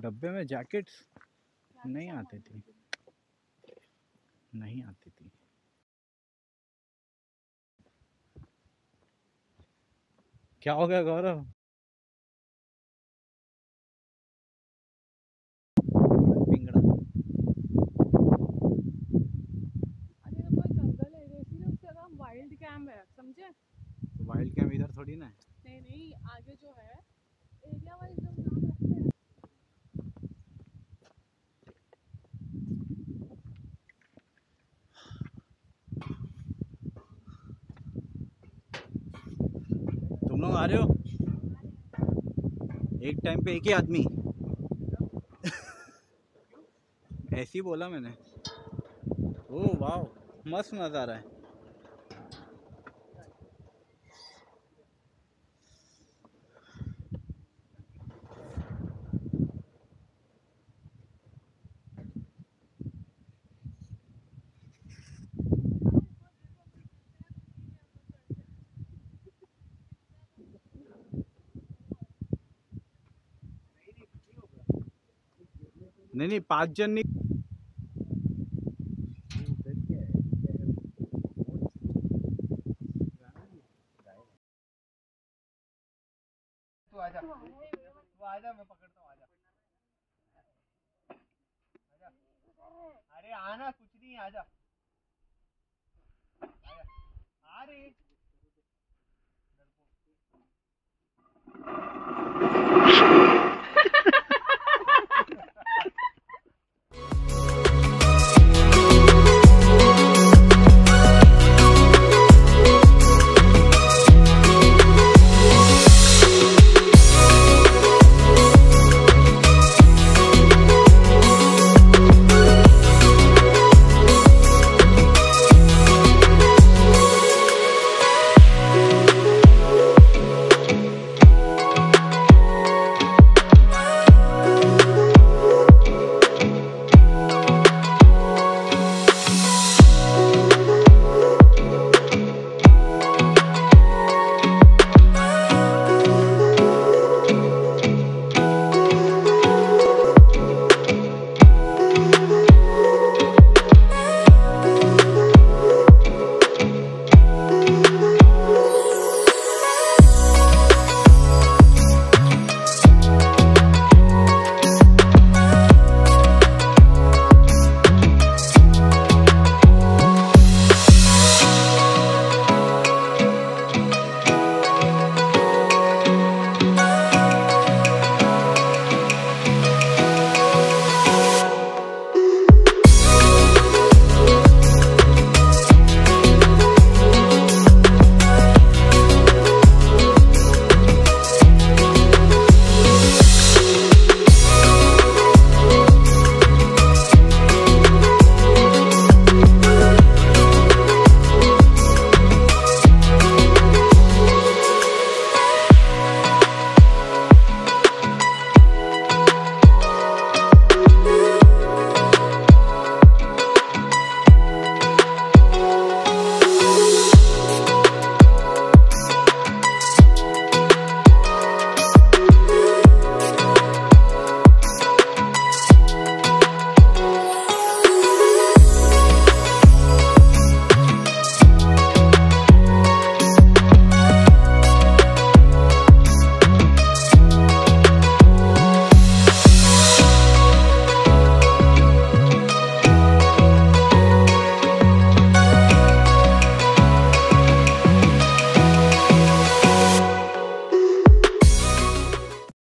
डब्बे में जैकेट्स नहीं आती थी। नहीं आती थी। क्या हो गया गौरव? है वाइल्ड कैम्प है समझे? वाइल्ड कैंप इधर थोड़ी ना है। नहीं नहीं आगे जो है एरिया वाइज रहे हो? एक टाइम पे एक ही आदमी। ऐसी बोला मैंने। ओ वाह मस्त नज़ारा है। नहीं नहीं पाँच जन अरे आना कुछ नहीं रही डरपोक।